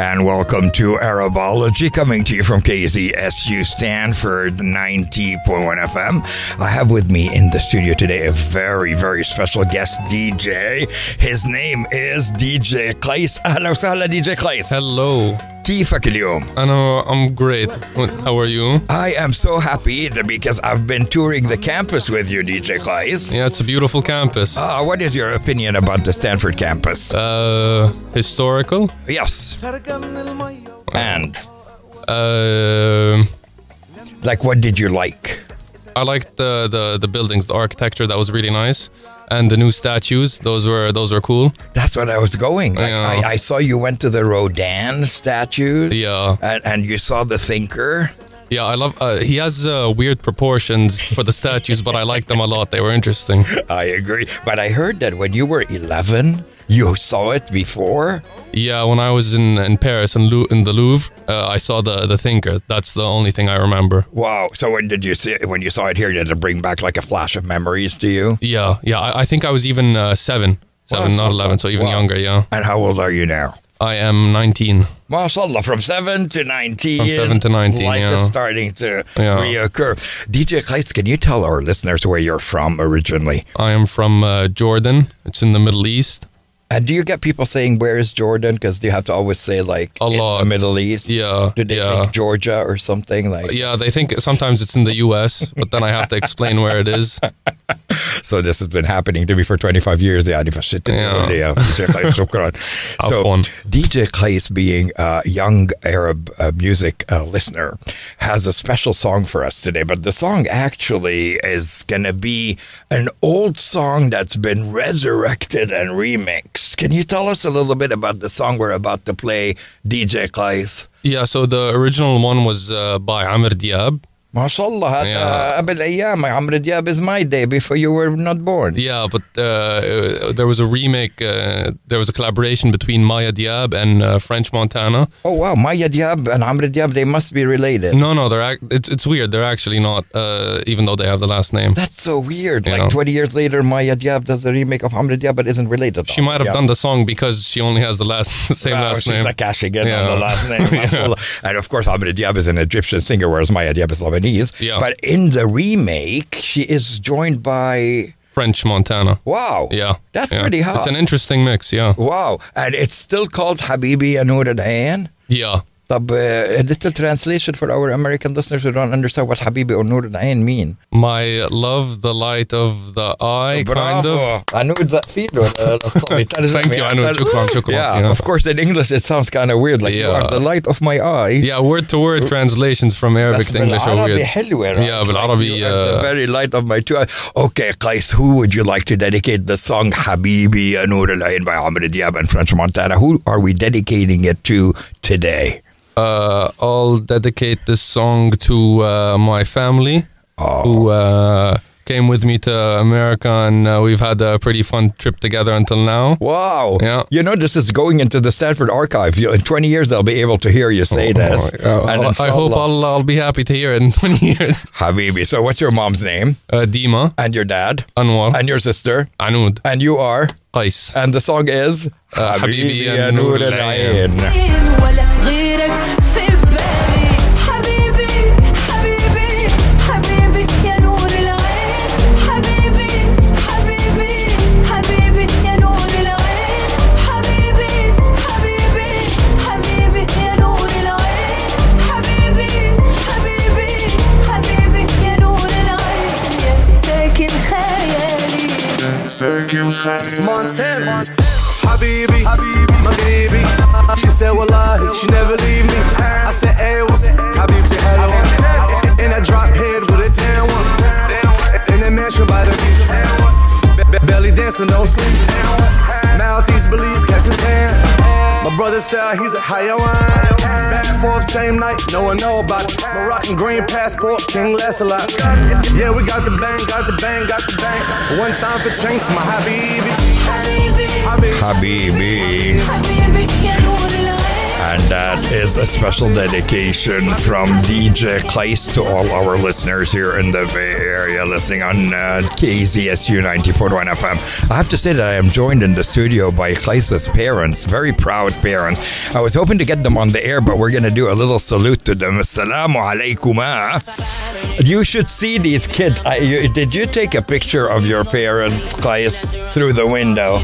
and welcome to Arabology coming to you from KZSU Stanford 90.1 FM. I have with me in the studio today a very, very special guest DJ. His name is DJ Qais. Hello, DJ Qais. Hello. كيفك اليوم؟ أنا I'm great. How are you? I am so happy because I've been touring the campus with you, DJ Qais. Yeah, it's a beautiful campus. Uh, what is your opinion about the Stanford campus? Uh, historical? Yes. And? Uh, like, what did you like? I liked the, the, the buildings, the architecture. That was really nice and the new statues. Those were those were cool. That's what I was going. Like, Yeah. I, I saw you went to the Rodin statues. Yeah, And, and you saw the thinker. Yeah. I love. Uh, he has uh, weird proportions for the statues, but I liked them a lot. They were interesting. I agree. But I heard that when you were 11, you saw it before. Yeah, when I was in in Paris in, in the Louvre, uh, I saw the the Thinker. That's the only thing I remember. Wow. So when did you see it? When you saw it here, did it bring back like a flash of memories to you? Yeah, yeah. I, I think I was even uh, seven, seven, Wow, not so- eleven, so even wow. younger. Yeah, And how old are you now? I am nineteen. MashaAllah, from 7 to 19. From 7 to 19, Life yeah. is starting to Yeah. reoccur. DJ Qais, can you tell our listeners where you're from originally? I am from uh, Jordan. It's in the Middle East. And do you get people saying, "Where is Jordan?" Because you have to always say like a lot. Middle East. Yeah. Do they yeah. think Georgia or something like? Yeah, they think sometimes it's in the U.S., but then I have to explain where it is. so this has been happening to me for 25 years. Yeah, if yeah, DJ so DJ Qais being a young Arab uh, music uh, listener, has a special song for us today. But the song actually is gonna be an old song that's been resurrected and remixed. Can you tell us a little bit about the song we're about to play, DJ Qais? Yeah, so the original one was uh, by Amr Diab. ما شاء الله هذا Yeah. قبل ايام عمرو دياب is my day before you were not born. Yeah, but uh, there was a remake. Uh, there was a collaboration between Maya Diab and uh, French Montana. Oh wow, Maya Diab and Amr Diab, they must be related. No, no, they're ac- it's it's weird. They're actually not, uh, even though they have the last name. That's so weird. You like know. 20 years later, Maya Diab does the remake of Amr Diab but isn't related. to She might have Amr done the song because she only has the last same Wow, last she's name. like cashing in on Yeah. the last name. mashallah. And of course, Amr Diab is an Egyptian singer, whereas Maya Diab is Lebanese. Yeah. But in the remake, she is joined by. French Montana. Wow. Yeah, That's yeah. pretty hot. It's an interesting mix. Yeah, Wow. And it's still called Habibi Anur al Ain. yeah. طب, uh, a little translation for our American listeners who don't understand what Habibi or Nur al Ain mean. My love, the light of the eye, kind of. Anud Zafir ولا أصطبي؟ Thank you, Anud. شكراً, شكراً. Yeah, Yeah. of course, in English it sounds kind of weird. Like you Yeah. are the light of my eye. Yeah, word to word translations from Arabic بس to English are بالعربي weird. حلوة right? Yeah, بالعربي, Like you are the uh, very light of my two eyes. Okay, Qais, who would you like to dedicate the song Habibi ya Noor Al Ain by Amr Diab and French Montana? Who are we dedicating it to today? Uh, I'll dedicate this song to uh, my family Oh. who uh, came with me to America, and uh, we've had a pretty fun trip together until now. Wow. Yeah. You know, this is going into the Stanford archive. In 20 years, they'll be able to hear you say this. Uh, And I hope I'll, I'll be happy to hear it in 20 years. Habibi. So, what's your mom's name? Uh, Dima, And your dad? Anwar, And your sister? Anud, And you are? Qais. And the song is Uh, Habibi ya ya Montana. Habibi, Maghribi. She said, Wallahi, she never leave me. I said, Hey, Habibti, hello. In a drop head with a tan one. In a mansion by the beach. Be- be- belly dancing, no sleep. My brother said he's a hayawan. Back forth, same night, no one know about it. Moroccan green passport, King Lancelot. Yeah, we got the bang, got the bang, got the bang. One time for chinks, my Habibi. Habibi. Habibi. Habibi. Habibi. And that is a special dedication from DJ Qais to all our listeners here in the Bay Area listening on uh, KZSU 90.1 FM. I have to say that I am joined in the studio by Qais's parents, very proud parents. I was hoping to get them on the air, but we're going to do a little salute to them. Assalamu alaikuma. You should see these kids. I, you, did you take a picture of your parents, Qais, through the window?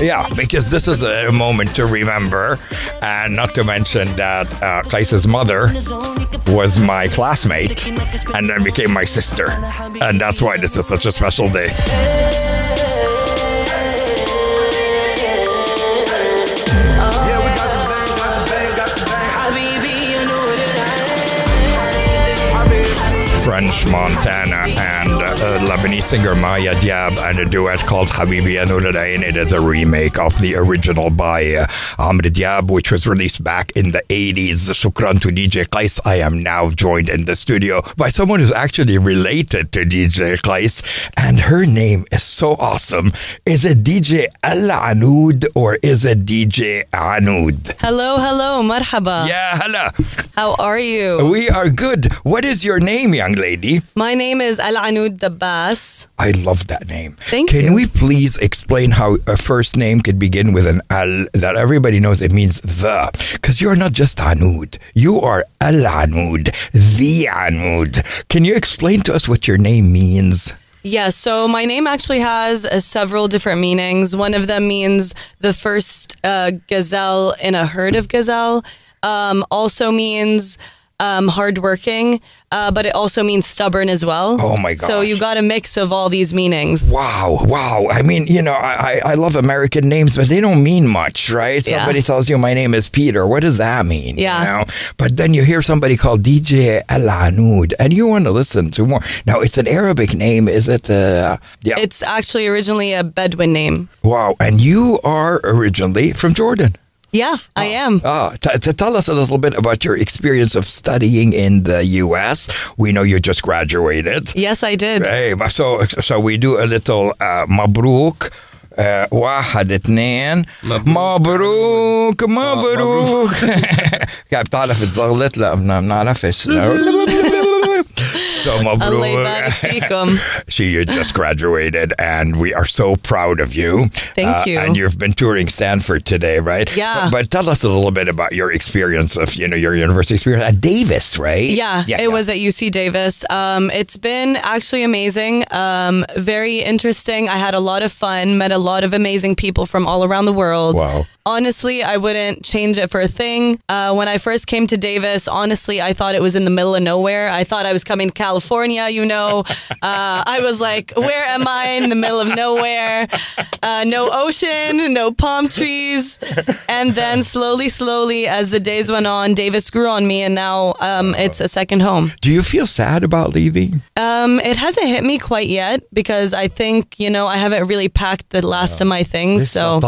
Yeah, because this is a moment to remember, and not to mention that uh, mother was my classmate and then became my sister. And that's why this is such a special day. Yeah, Montana and uh, Lebanese singer Maya Diab and a duet called Habibi Anurain. It is a remake of the original by uh, Amr Diab, which was released back in the 80s. Shukran to DJ Qais. I am now joined in the studio by someone who's actually related to DJ Qais, and her name is so awesome. Is it DJ Al Anud or is it DJ Anud? Hello, hello, marhaba. Yeah, hello. How are you? We are good. What is your name, young lady? My name is Al Anud Dabbas. I love that name. Thank Can you. we please explain how a first name could begin with an al that everybody knows it means the? Because you're not just Anud. You are Al Anud, the Anud. Can you explain to us what your name means? Yeah, so my name actually has uh, several different meanings. One of them means the first uh, gazelle in a herd of gazelle. Um, also means um, hardworking, uh, but it also means stubborn as well. Oh my god! So you got a mix of all these meanings. Wow, wow. I mean, you know, I, I, I love American names, but they don't mean much, right? Yeah. Somebody tells you my name is Peter. What does that mean? you Yeah. know? But then you hear somebody called DJ Al Anud, and you want to listen to more. Now, it's an Arabic name. Is it? Uh, yeah. It's actually originally a Bedouin name. wow. And you are originally from Jordan. Yeah, I am. Ah, t- t- tell us a little bit about your experience of studying in the U.S. We know you just graduated. Yes, I did. Hey, so so we do a little uh, مبروك uh, واحد اثنين مبروك مبروك قاعد بتعرف تزغلط لا ما بنعرفش so she just graduated, and we are so proud of you. Thank uh, you. And you've been touring Stanford today, right? Yeah. But, but, tell us a little bit about your experience of you know your university experience at Davis, right? Yeah, yeah it yeah. was at UC Davis. Um, it's been actually amazing, um, very interesting. I had a lot of fun, met a lot of amazing people from all around the world. Wow. Honestly, I wouldn't change it for a thing. Uh, when I first came to Davis, honestly, I thought it was in the middle of nowhere. I thought I was coming to California, you know. Uh, I was like, where am I in the middle of nowhere? Uh, no ocean, no palm trees. And then slowly, slowly, as the days went on, Davis grew on me, and now um, it's a second home. Do you feel sad about leaving? Um, it hasn't hit me quite yet because I think, you know, I haven't really packed the last of my things. So.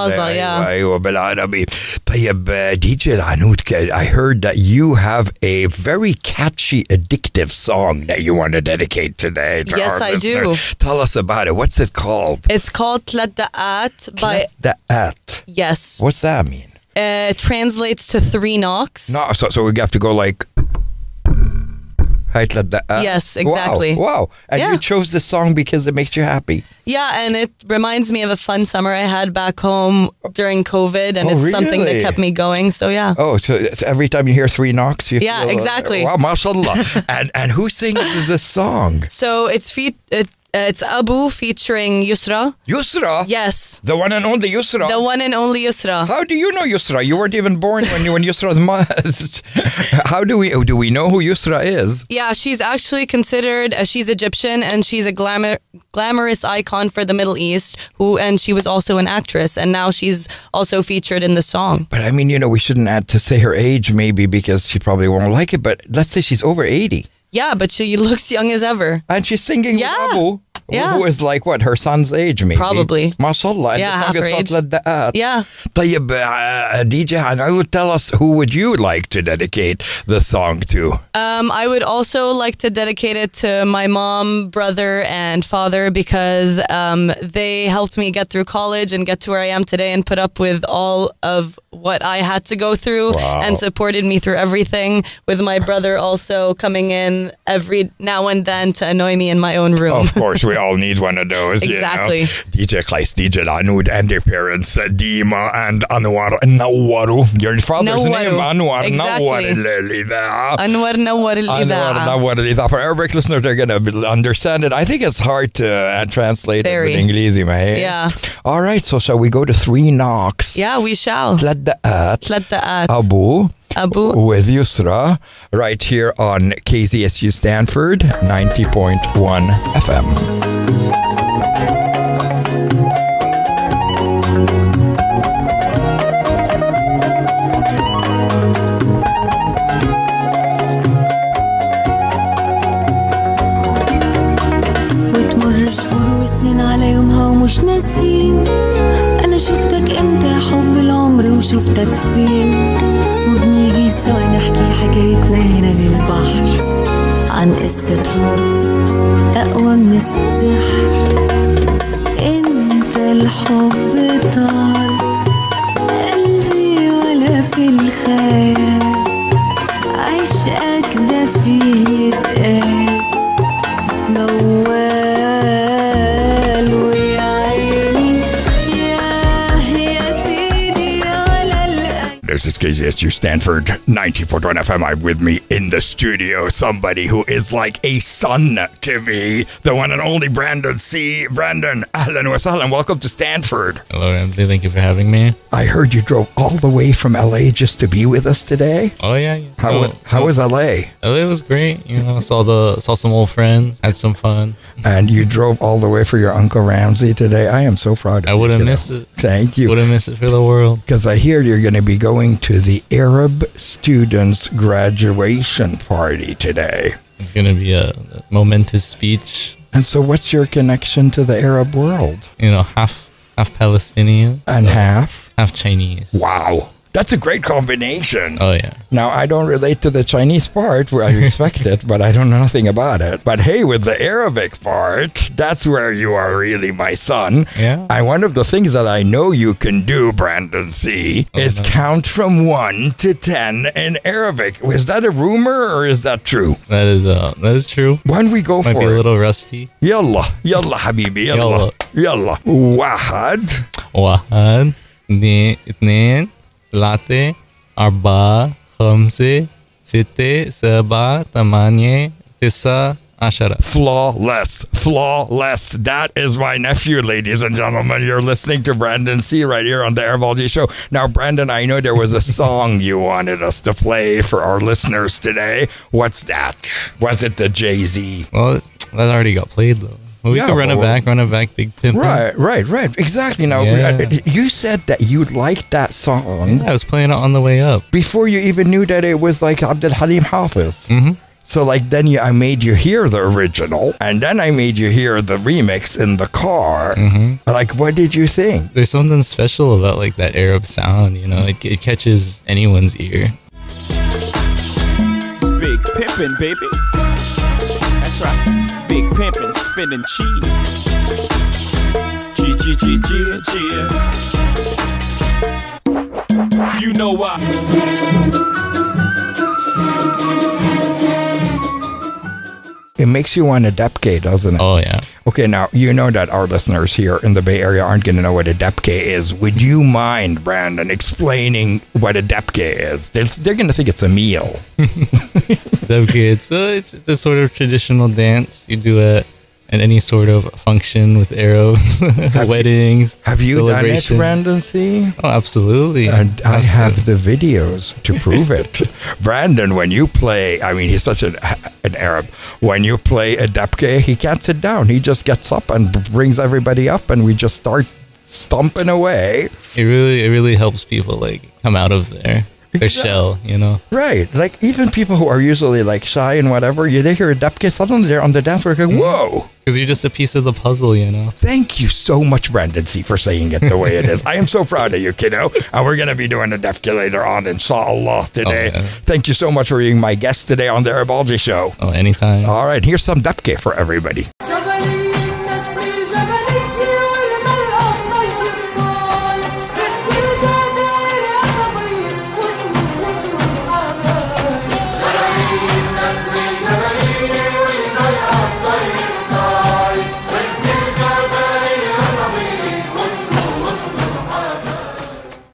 طازة, شغلة. yeah. أيوة, أيوة بالعربي طيب دي جي العنود I heard that you have a very catchy addictive song that you want to dedicate today to Yes, our I do. listeners. Tell us about it. What's it called? it's called Tladda'at by The at. yes. What's that mean? Uh, translates to three knocks. No, so, so we have to go like Hi, Tladda'at. Yes, exactly. Wow, wow. And Yeah. you chose this song because it makes you happy. Yeah, and it reminds me of a fun summer I had back home during COVID, and Oh, it's something that kept me going. So yeah. Oh, so it's every time you hear three knocks, you Yeah, feel, uh, exactly. wow, mashallah. and and who sings this song? So it's fe- it, uh, it's Abu featuring Yusra. Yusra. Yes, The one and only Yusra. the one and only Yusra. How do you know Yusra? You weren't even born when you when Yusra's mom. How do we do we know who Yusra is? Yeah, she's actually considered. Uh, she's Egyptian, and she's a glamour, glamorous icon for the Middle East. Who and she was also an actress, and now she's also featured in the song. But I mean, you know, we shouldn't add to say her age, maybe because she probably won't like it. But let's say she's over eighty yeah, but she looks young as ever. And she's singing yeah. with Abu, yeah. who is like what her son's age, maybe. Probably. ما Yeah, the song is about دقات. Yeah. طيب, uh, uh DJ Anud, tell us who would you like to dedicate the song to? Um, I would also like to dedicate it to my mom, brother, and father because um, they helped me get through college and get to where I am today and put up with all of what I had to go through wow. and supported me through everything. With my brother also coming in every now and then to annoy me in my own room. Of course, we all need one of those. Exactly. You know? DJ Qais, DJ Lanud, and their parents, uh, Dima and Anwar. Nawaru. Your father's Nawaru. name, Anwar. Exactly. Nawar al-Idhaa. Anwar Nawar Anwar. Nawar. For Arabic listeners, they're going to understand it. I think it's hard to uh, translate Very. it with English. Yeah. All right, so shall we go to three knocks? Yeah, we shall. Ladda'at. Tlatta'at. Abu. Abu. with Yusra right here on KZSU Stanford 90.1 FM. وتمر شهور وسنين على يومها ومش ناسين انا شفتك امتى حب العمر وشفتك فين This is KZSU Stanford 90.1 FM. I'm with me in the studio somebody who is like a son to me, the one and only Brandon C. Brandon, ahlan wa sahlan. Welcome to Stanford. Hello, Ramzi. Thank you for having me. I heard you drove all the way from LA just to be with us today. Oh yeah. yeah. How, oh, wa- how oh. was LA? LA was great. You know, saw the saw some old friends, had some fun. And you drove all the way for your Uncle Ramzi today. I am so proud of I you. wouldn't kiddo. miss it. Thank you. Wouldn't miss it for the world. Because I hear you're going to be going to the Arab students' graduation party today. It's gonna be a momentous speech. And so, what's your connection to the Arab world? You know, half half Palestinian And so half? half Chinese. Wow. That's a great combination. Oh yeah. Now, I don't relate to the Chinese part where I respect it, but I don't know nothing about it. But hey, with the Arabic part, that's where you are really my son. Yeah. And one of the things that I know you can do, Brandon C., Oh, is no. count from one to 10 in Arabic. Was that a rumor or is that true? That is uh that is true. Why don't we go Might for be a it? little rusty. يلا يلا حبيبي يلا يلا واحد واحد اثنين اثنين ثلاثة أربعة خمسة ستة سبعة ثمانية تسعة عشرة Flawless, flawless. That is my nephew, ladies and gentlemen. You're listening to Brandon C right here on the Arabology Show. Now, Brandon, I know there was a song you wanted us to play for our listeners today. What's that? Was it the Jay Z? Well, that already got played though. Well, we Yeah, could run but it back, run it back, Big Pimp. right right right exactly now Yeah. you said that you liked that song I was playing it on the way up. before you even knew that it was like abdul halim hafiz Mhm. So like then you, I made you hear the original, and then I made you hear the remix in the car. Mm-hmm. Like, what did you think? There's something special about like that Arab sound. You know, it, it catches anyone's ear. Big pimpin', baby. That's right. Big pimpin', spinning cheese. G G G G G. You know why? It makes you want a dubke, doesn't it? Oh yeah. Okay, now you know that our listeners here in the Bay Area aren't going to know what a dubke is. Would you mind, Brandon, explaining what a dubke is? They're, they're going to think it's a meal. Okay, it's a, it's it's a sort of traditional dance. You do it at any sort of function with Arabs, weddings. Have you done it, celebration. Brandon C? Oh, absolutely. And I Absolutely. have the videos to prove it. Brandon, when you play, I mean, he's such an, an Arab. When you play a dubke, he can't sit down. He just gets up and brings everybody up, and we just start stomping away. It really it really helps people like come out of there. Their shell, you know. Right. Like even people who are usually like shy and whatever, you they hear a dubke, suddenly they're on the dance floor going, mm. whoa. Because you're just a piece of the puzzle, you know. Thank you so much, Brandon C, for saying it the way it is. I am so proud of you, kiddo. And we're gonna be doing a dubke later on, inshallah, today. Oh. Thank you so much for being my guest today on the Algie Show. Oh, anytime. All right, here's some dubke for everybody.